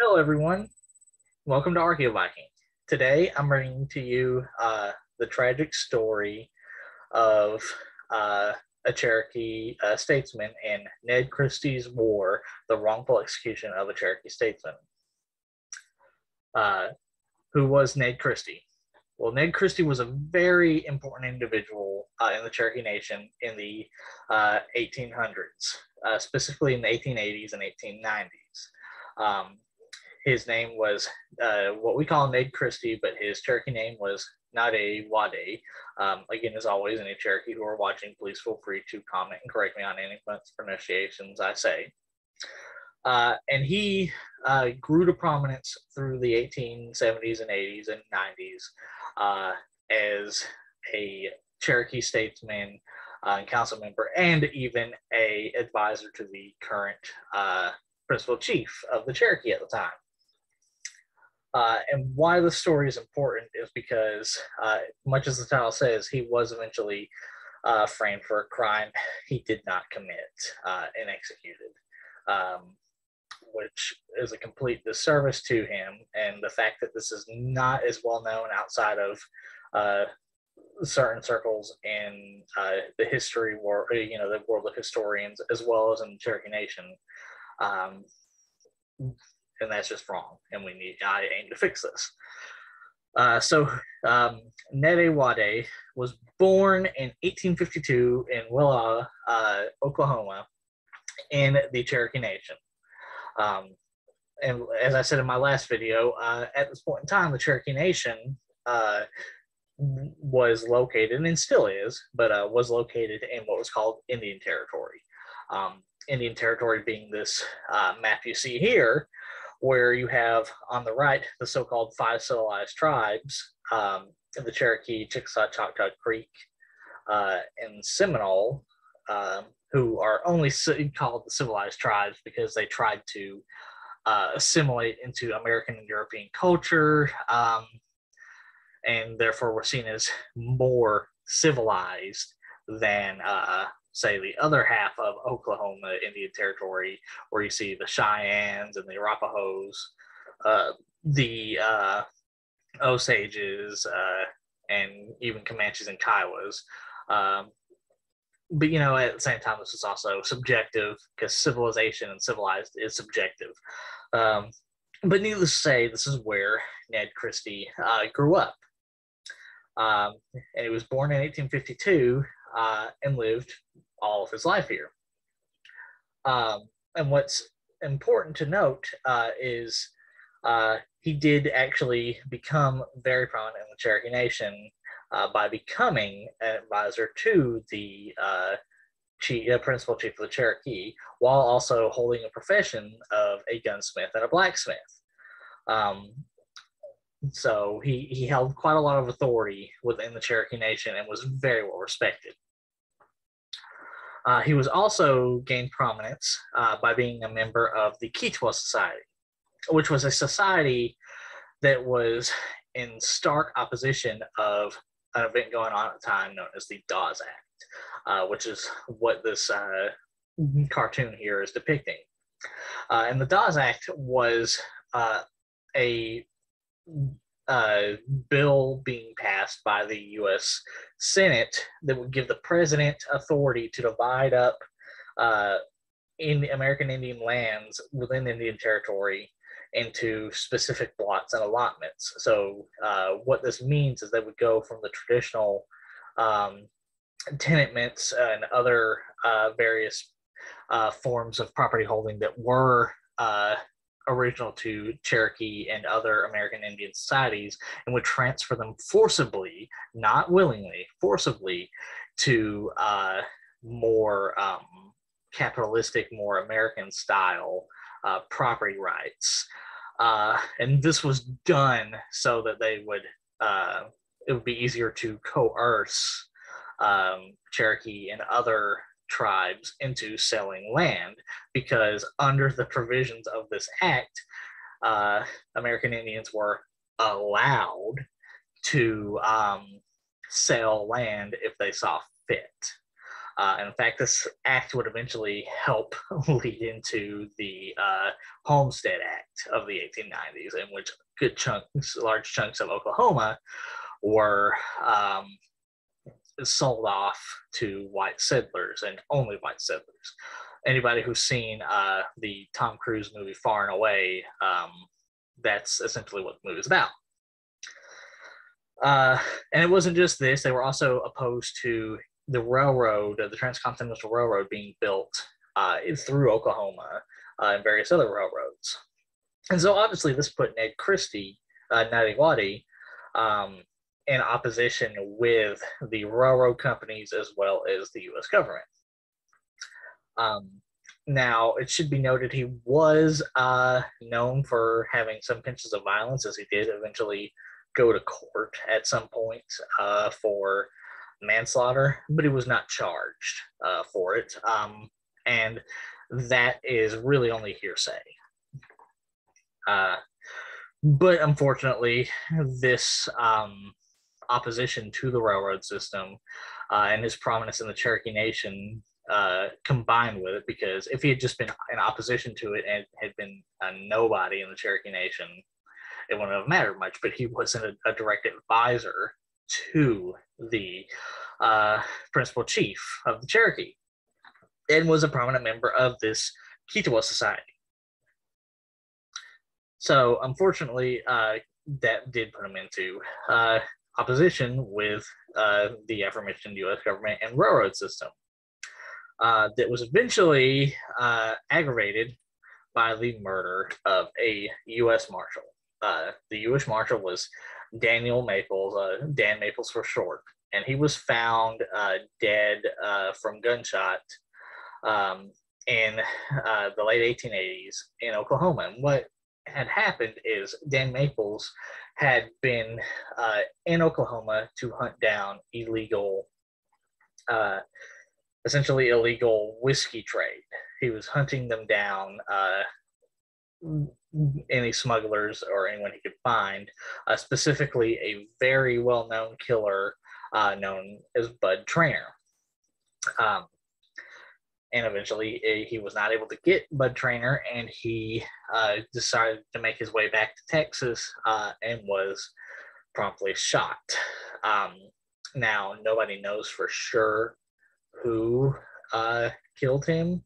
Hello, everyone. Welcome to Archaeoviking. Today, I'm bringing to you uh, the tragic story of uh, a Cherokee uh, statesman in Ned Christie's War, the wrongful execution of a Cherokee statesman. Uh, who was Ned Christie? Well, Ned Christie was a very important individual uh, in the Cherokee Nation in the 1800s, uh, specifically in the 1880s and 1890s. Um, his name was uh, what we call Ned Christie, but his Cherokee name was Nade Wade. Um, again, as always, any Cherokee who are watching, please feel free to comment and correct me on any pronunciations I say. Uh, and he uh, grew to prominence through the 1870s and 80s and 90s uh, as a Cherokee statesman uh, and council member, and even a advisor to the current uh, principal chief of the Cherokee at the time. Uh, and why the story is important is because, uh, much as the title says, he was eventually uh, framed for a crime he did not commit uh, and executed, um, which is a complete disservice to him. And the fact that this is not as well known outside of uh, certain circles in uh, the history world, you know, the world of historians, as well as in the Cherokee Nation. Um, and that's just wrong. And we need I aim to fix this. Uh, so um, Nede was born in 1852 in Willa, uh, Oklahoma, in the Cherokee Nation. Um, and as I said in my last video, uh, at this point in time, the Cherokee Nation uh, was located, and still is, but uh, was located in what was called Indian Territory. Um, Indian Territory being this uh, map you see here, where you have on the right the so-called five civilized tribes, um, the Cherokee, Chickasaw, Choctaw Creek, uh, and Seminole, um, who are only called the civilized tribes because they tried to uh, assimilate into American and European culture, um, and therefore were seen as more civilized than uh, say the other half of Oklahoma Indian Territory, where you see the Cheyennes and the Arapahoes, uh, the uh, Osages, uh, and even Comanches and Kiowas. Um, but you know, at the same time, this is also subjective because civilization and civilized is subjective. Um, but needless to say, this is where Ned Christie uh, grew up. Um, and he was born in 1852 uh, and lived all of his life here. Um, and what's important to note uh, is uh, he did actually become very prominent in the Cherokee Nation uh, by becoming an advisor to the uh, chief, principal chief of the Cherokee, while also holding a profession of a gunsmith and a blacksmith. Um, so he, he held quite a lot of authority within the Cherokee Nation and was very well respected. Uh, he was also gained prominence uh, by being a member of the Keetoowah Society, which was a society that was in stark opposition of an event going on at the time known as the Dawes Act, uh, which is what this uh, cartoon here is depicting. Uh, and the Dawes Act was uh, a uh, bill being passed by the U.S. Senate that would give the president authority to divide up uh, in American Indian lands within Indian Territory into specific blocks and allotments. So, uh, what this means is they would go from the traditional um, tenements and other uh, various uh, forms of property holding that were uh, original to Cherokee and other American Indian societies and would transfer them forcibly, not willingly, forcibly to uh, more um, capitalistic, more American style uh, property rights. Uh, and this was done so that they would, uh, it would be easier to coerce um, Cherokee and other tribes into selling land because under the provisions of this act, uh, American Indians were allowed to um, sell land if they saw fit. Uh, in fact, this act would eventually help lead into the uh, Homestead Act of the 1890s, in which good chunks, large chunks of Oklahoma were um, sold off to white settlers and only white settlers. Anybody who's seen uh, the Tom Cruise movie Far and Away, um, that's essentially what the movie is about. Uh, and it wasn't just this, they were also opposed to the railroad, the Transcontinental Railroad being built uh, through Oklahoma uh, and various other railroads. And so obviously this put Ned Christie, uh, Natty Waddy, um, in opposition with the railroad companies as well as the U.S. government. Um, now, it should be noted he was uh, known for having some pinches of violence, as he did eventually go to court at some point uh, for manslaughter, but he was not charged uh, for it. Um, and that is really only hearsay. Uh, but unfortunately, this um, opposition to the railroad system uh, and his prominence in the Cherokee Nation uh, combined with it, because if he had just been in opposition to it and had been a nobody in the Cherokee Nation, it wouldn't have mattered much. But he wasn't a, a direct advisor to the uh, principal chief of the Cherokee and was a prominent member of this Keetoowah Society. So, unfortunately, uh, that did put him into uh, opposition with uh, the aforementioned U.S. government and railroad system. Uh, that was eventually uh, aggravated by the murder of a U.S. Marshal. Uh, the U.S. Marshal was Daniel Maples, uh, Dan Maples for short, and he was found uh, dead uh, from gunshot um, in the late 1880s in Oklahoma. And what had happened is Dan Maples had been uh, in Oklahoma to hunt down illegal, uh, essentially illegal whiskey trade. He was hunting them down any smugglers or anyone he could find, uh, specifically a very well known killer uh, known as Bud Trainor. Um, and eventually eh, he was not able to get Bud Trainor and he uh, decided to make his way back to Texas uh, and was promptly shot. Um, now, nobody knows for sure who uh, killed him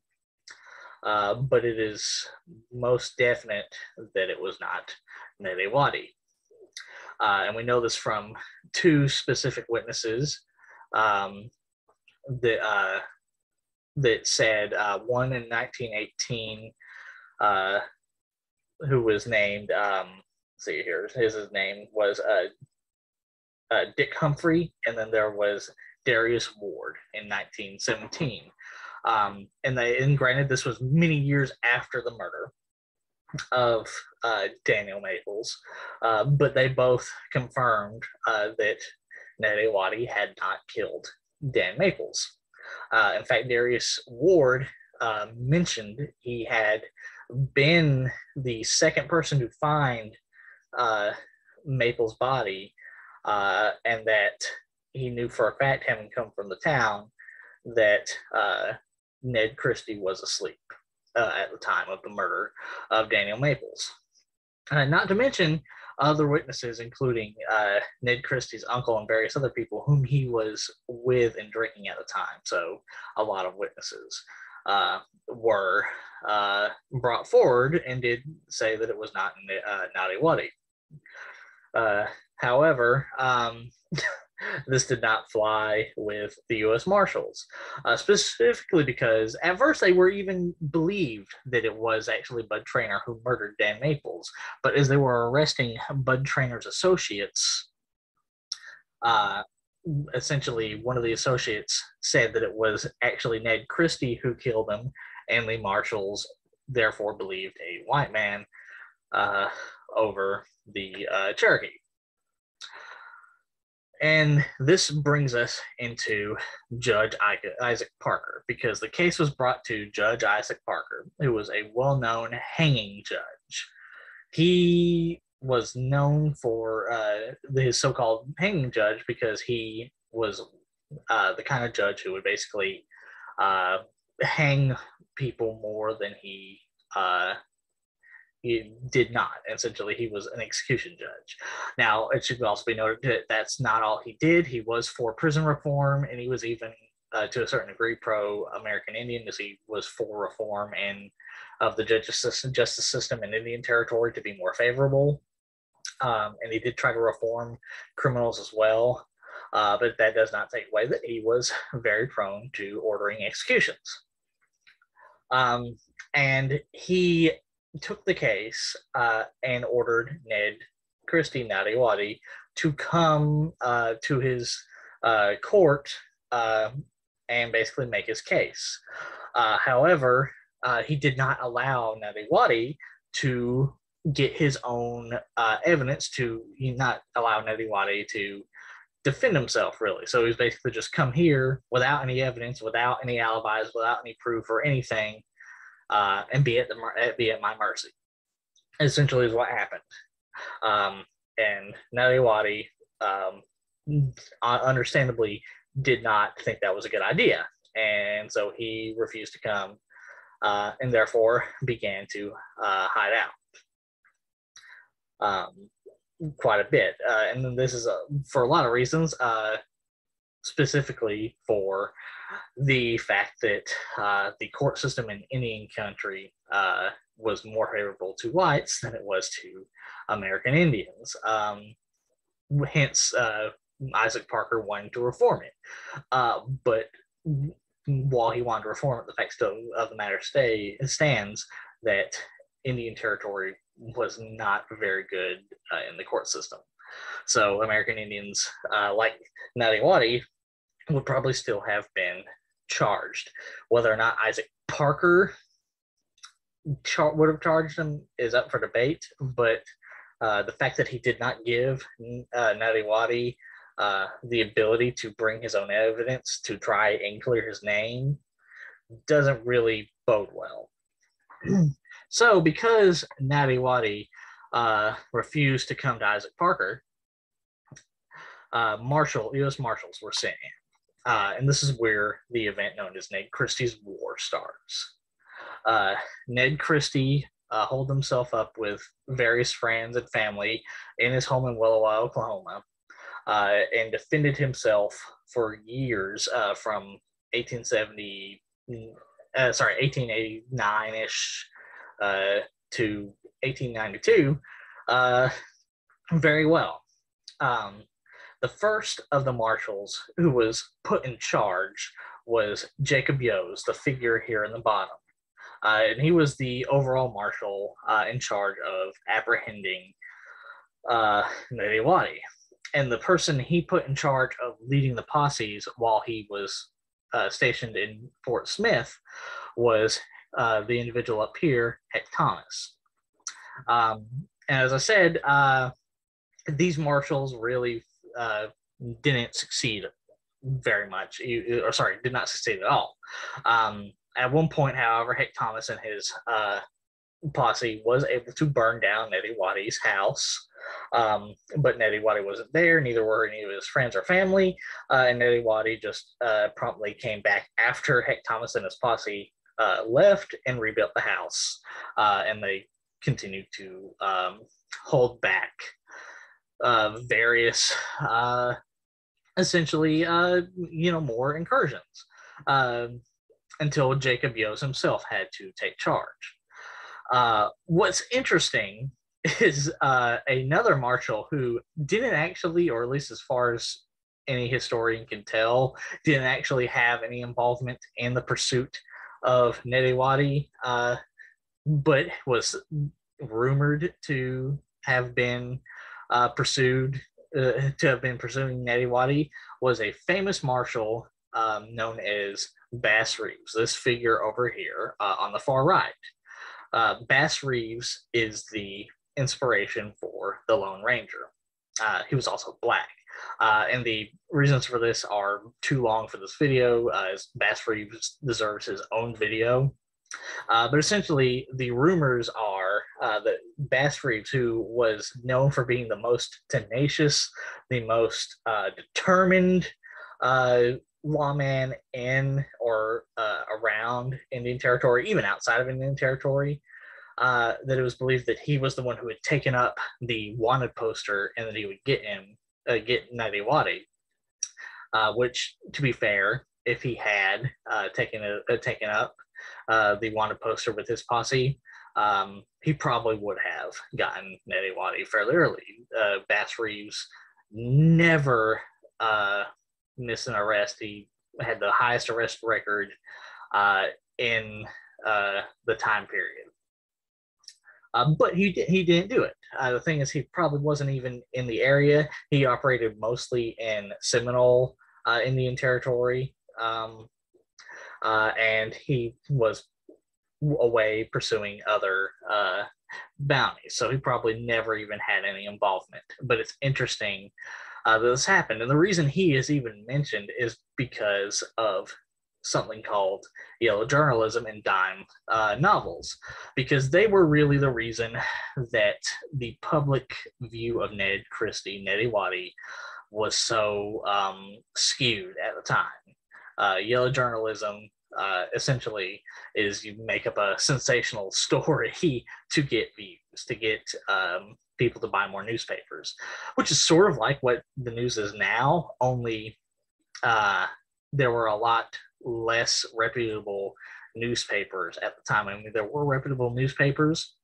uh, but it is most definite that it was not Nede Wadi. Uh, and we know this from two specific witnesses um, that, uh, that said uh, one in 1918 uh, who was named, um, see here, his, his name was Dick Humphrey, and then there was Darius Ward in 1917. Um, and they, and granted, this was many years after the murder of uh, Daniel Maples, uh, but they both confirmed uh, that Nede Wadi had not killed Dan Maples. Uh, in fact, Darius Ward uh, mentioned he had been the second person to find uh, Maples' body, and that he knew for a fact, having come from the town, that Ned Christie was asleep uh, at the time of the murder of Daniel Maples. Uh, not to mention other witnesses, including uh, Ned Christie's uncle and various other people whom he was with and drinking at the time. So, a lot of witnesses uh, were uh, brought forward and did say that it was not uh, not a. Uh, however, um, this did not fly with the U.S. Marshals, uh, specifically because at first they were even believed that it was actually Bud Trainor who murdered Dan Maples. But as they were arresting Bud Trainor's associates, uh, essentially one of the associates said that it was actually Ned Christie who killed him, and the Marshals therefore believed a white man uh, over the uh, Cherokee. And this brings us into Judge Isaac Parker because the case was brought to Judge Isaac Parker, who was a well known hanging judge. He was known for uh, his so called hanging judge because he was uh, the kind of judge who would basically uh, hang people more than he uh, he did not. Essentially, he was an execution judge. Now, it should also be noted that that's not all he did. He was for prison reform, and he was even, uh, to a certain degree, pro-American Indian, as he was for reform and of the justice system in Indian Territory to be more favorable. Um, and he did try to reform criminals as well. Uh, but that does not take away that he was very prone to ordering executions. Um, and he took the case uh, and ordered Ned Christie Nadiwadi to come uh, to his uh, court uh, and basically make his case. Uh, however, uh, he did not allow Nadiwadi to get his own evidence to he not allow Nadiwadi to defend himself really. So he's basically just come here without any evidence, without any alibis, without any proof or anything, uh, and be at the be at my mercy. Essentially, is what happened. Um, and Nadiwadi, um, understandably, did not think that was a good idea, and so he refused to come, uh, and therefore began to uh, hide out. Um, quite a bit, uh, and this is a, for a lot of reasons, uh, specifically for the fact that uh, the court system in Indian country uh, was more favorable to whites than it was to American Indians. Um, hence, uh, Isaac Parker wanted to reform it. Uh, but while he wanted to reform it, the fact still of the matter stay stands that Indian territory was not very good uh, in the court system. So American Indians, uh, like Nadiwadi, would probably still have been charged. Whether or not Isaac Parker char- would have charged him is up for debate, but uh, the fact that he did not give uh, Nadiwadi uh, the ability to bring his own evidence to try and clear his name doesn't really bode well. so, because Nadiwadi uh, refused to come to Isaac Parker, uh, Marshall, U.S. Marshals were sent in. Uh, and this is where the event known as Ned Christie's War starts. Uh, Ned Christie uh, holed himself up with various friends and family in his home in Wauhillau, Oklahoma, uh, and defended himself for years uh, from 1870, uh, sorry, 1889 ish to 1892 very well. Um, the first of the marshals who was put in charge was Jacob Yoes, the figure here in the bottom. Uh, and he was the overall marshal uh, in charge of apprehending uh, Nadiwadi. And the person he put in charge of leading the posses while he was uh, stationed in Fort Smith was uh, the individual up here, Heck Thomas. Um, and as I said, uh, these marshals really uh, didn't succeed very much. Or sorry, did not succeed at all. Um, at one point, however, Hank Thomas and his uh, posse was able to burn down Nettie Waddy's house. Um, but Waddy wasn't there, neither were any of his friends or family. Uh, and Waddy just uh, promptly came back after Hank Thomas and his posse uh, left and rebuilt the house. Uh, and they continued to um, hold back uh, various, uh, essentially, uh, you know, more incursions uh, until Jacob Yoes himself had to take charge. Uh, what's interesting is uh, another marshal who didn't actually, or at least as far as any historian can tell, didn't actually have any involvement in the pursuit of Nediwadi, uh, but was rumored to have been uh, pursued uh, to have been pursuing Nadiwadi was a famous marshal um, known as Bass Reeves. This figure over here uh, on the far right. Uh, Bass Reeves is the inspiration for the Lone Ranger. Uh, he was also black. Uh, and the reasons for this are too long for this video, as Bass Reeves deserves his own video. Uh, but essentially, the rumors are uh, that Bass Reeves, who was known for being the most tenacious, the most uh, determined uh, lawman in or uh, around Indian Territory, even outside of Indian Territory, uh, that it was believed that he was the one who had taken up the wanted poster and that he would get him, get Nedi Wadi. Uh, which, to be fair, if he had taken it, taken up the wanted poster with his posse, um, he probably would have gotten Nedi Wadi fairly early. Uh, Bass Reeves never uh, missed an arrest. He had the highest arrest record uh, in uh, the time period. Uh, but he he didn't do it. Uh, the thing is, he probably wasn't even in the area. He operated mostly in Seminole uh, Indian Territory, um, uh, and he was away pursuing other uh, bounties. So he probably never even had any involvement. But it's interesting uh, that this happened. And the reason he is even mentioned is because of something called yellow journalism and dime uh, novels, because they were really the reason that the public view of Ned Christie, Nedi Wadi, was so um, skewed at the time. Uh, yellow journalism uh, essentially is you make up a sensational story to get views, to get um, people to buy more newspapers, which is sort of like what the news is now, only uh, there were a lot less reputable newspapers at the time. I mean, there were reputable newspapers,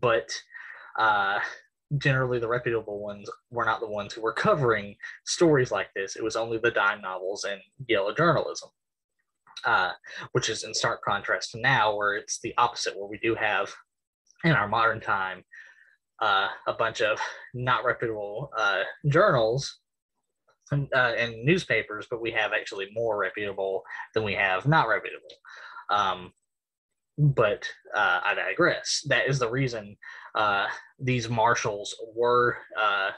but uh, generally the reputable ones were not the ones who were covering stories like this. It was only the dime novels and yellow journalism, uh, which is in stark contrast to now, where it's the opposite, where we do have in our modern time uh, a bunch of not reputable uh, journals and, uh, and, newspapers, but we have actually more reputable than we have not reputable. Um, but uh, I digress. That is the reason uh, these marshals were uh,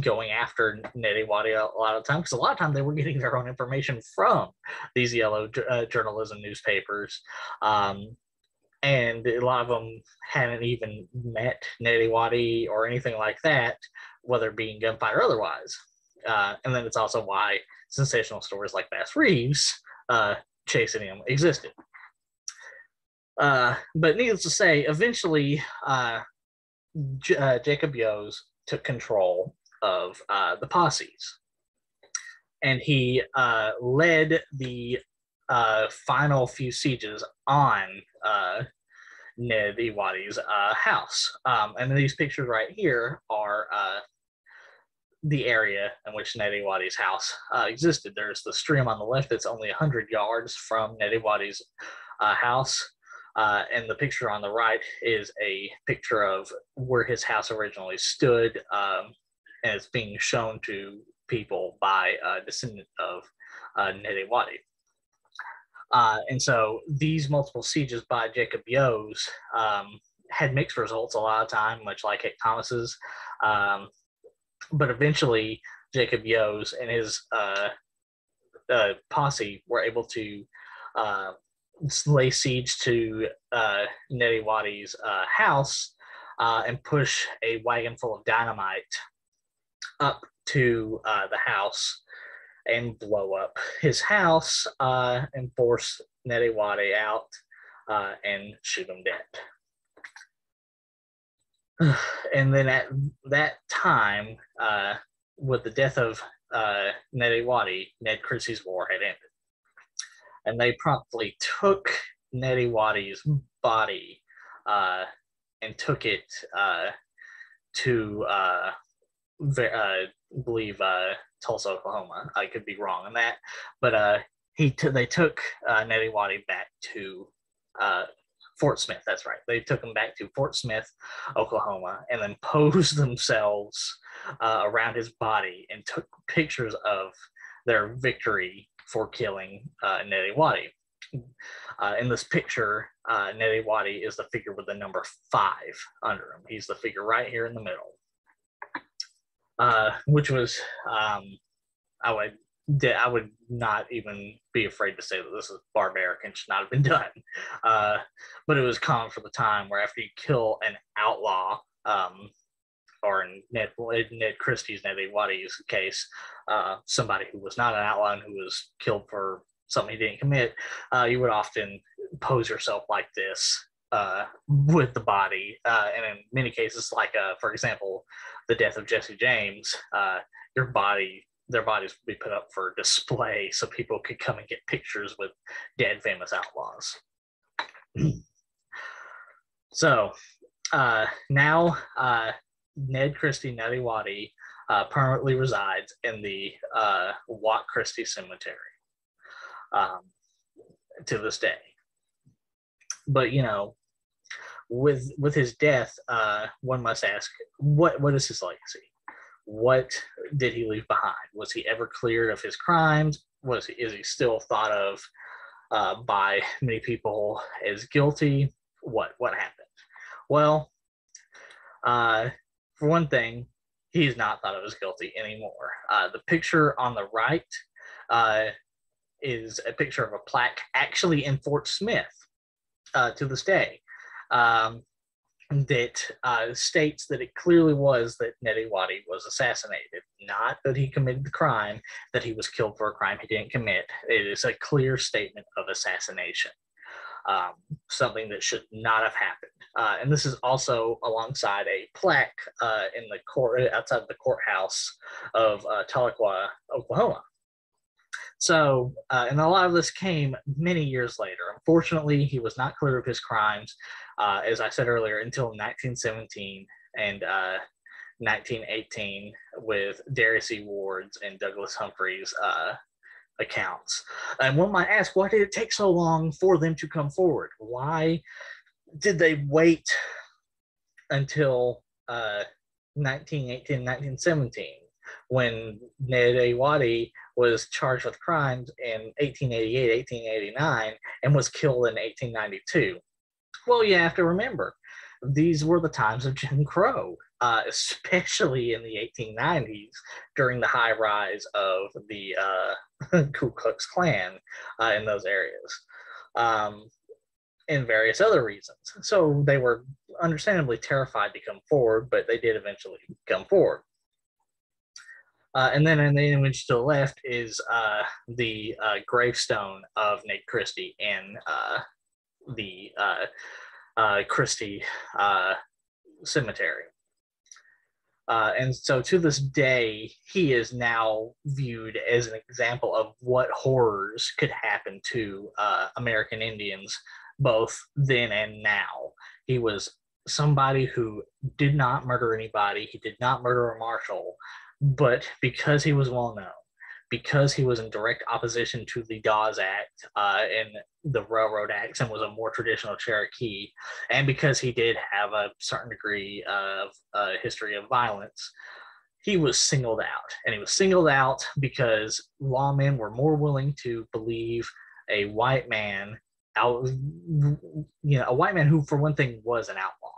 going after Nettie Wadi a lot of times because a lot of time they were getting their own information from these yellow uh, journalism newspapers. Um, and a lot of them hadn't even met Nettie Wadi or anything like that, whether it being gunfight or otherwise. Uh, and then it's also why sensational stories like Bass Reeves uh, chasing him existed. Uh, but needless to say, eventually uh, J- uh, Jacob Yoes took control of uh, the posses. And he uh, led the uh, final few sieges on uh, Nedi Wadi's uh, house. Um, and these pictures right here are uh, the area in which Nedi Wadi's house existed. There's the stream on the left that's only 100 yards from Nedi Wadi's uh, house. Uh, and the picture on the right is a picture of where his house originally stood, um, it's being shown to people by a descendant of uh, Wadi. Uh, and so these multiple sieges by Jacob Yoes um, had mixed results a lot of time, much like Heck Thomas's. Um, but eventually, Jacob Yoes and his uh, uh, posse were able to uh, lay siege to uh, Nedi Wadi's uh, house uh, and push a wagon full of dynamite up to uh, the house and blow up his house uh, and force Nedi Wadi out uh, and shoot him dead. and then at that time, uh, with the death of uh, Nedi Ned Christie's war had ended and they promptly took Nedi Wadi's body uh, and took it uh, to, I believe, uh, Tulsa, Oklahoma. I could be wrong on that, but uh, he t- they took uh, Nedi Wadi back to Fort Smith. That's right. They took him back to Fort Smith, Oklahoma, and then posed themselves around his body and took pictures of their victory for killing uh, Nedi Wadi. Uh, in this picture, uh, Nedi Wadi is the figure with the number five under him. He's the figure right here in the middle, uh, which was um, I would I would not even be afraid to say that this is barbaric and should not have been done. Uh, but it was common for the time where after you kill an outlaw, um, or in Ned, Ned Christie's, Ned Wadi's case, uh, somebody who was not an outlaw and who was killed for something he didn't commit, uh, you would often pose yourself like this uh, with the body. Uh, and in many cases, like uh, for example, the death of Jesse James, uh, your body, their bodies would be put up for display so people could come and get pictures with dead famous outlaws. so uh, now uh, Ned Christie Neddy Waddy permanently resides in the Watt Christie Cemetery um, to this day. But you know, with with his death, uh, one must ask, what what is his legacy? What did he leave behind? Was he ever cleared of his crimes? Was he, is he still thought of uh, by many people as guilty? What what happened? Well, uh, for one thing, he's not thought of as guilty anymore. Uh, the picture on the right uh, is a picture of a plaque actually in Fort Smith uh, to this day um, that uh, states that it clearly was that Neddy Waddy was assassinated, not that he committed the crime, that he was killed for a crime he didn't commit. It is a clear statement of assassination, um, something that should not have happened. Uh, and this is also alongside a plaque uh, in the court outside the courthouse of uh, Tahlequah, Oklahoma. So, uh, and a lot of this came many years later. Unfortunately, he was not clear of his crimes, uh, as I said earlier, until 1917 and uh, 1918 with Darius E. Ward's and Douglas Humphrey's uh, accounts. And one might ask, why did it take so long for them to come forward? Why did they wait until 1918, uh, 1917? when Ned A. Was charged with crimes in 1888, 1889, and was killed in 1892. Well, you have to remember, these were the times of Jim Crow, uh, especially in the 1890s during the high rise of the uh, Ku Klux Klan uh, in those areas. Um, and various other reasons. So they were understandably terrified to come forward, but they did eventually come forward. Uh, and then in the image to the left is uh, the uh, gravestone of Nate Christie in uh, the uh, uh, Christie Cemetery. and so to this day, he is now viewed as an example of what horrors could happen to American Indians both then and now. He was somebody who did not murder anybody. He did not murder a marshal, but because he was well known, because he was in direct opposition to the Dawes Act uh, and the Railroad Acts and was a more traditional Cherokee, and because he did have a certain degree of uh, history of violence, he was singled out. And he was singled out because lawmen were more willing to believe a white man out, you know, a white man who, for one thing, was an outlaw,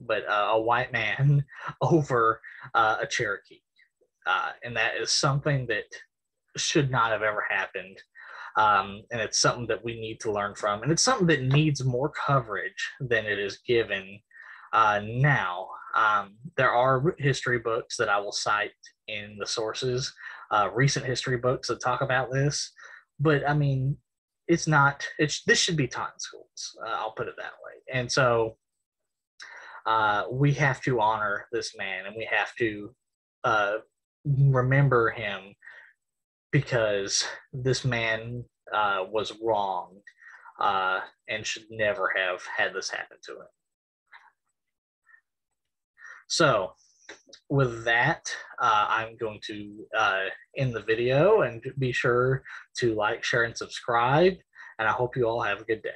but uh, a white man over uh, a Cherokee uh, and that is something that should not have ever happened. Um, and it's something that we need to learn from, and it's something that needs more coverage than it is given uh, now. Um, there are history books that I will cite in the sources, uh, recent history books that talk about this, but I mean, it's not. It's this should be taught in schools. Uh, I'll put it that way. And so uh, we have to honor this man, and we have to uh, remember him because this man uh, was wrong uh, and should never have had this happen to him. So, with that, uh, I'm going to uh, end the video and be sure to like, share, and subscribe. And I hope you all have a good day.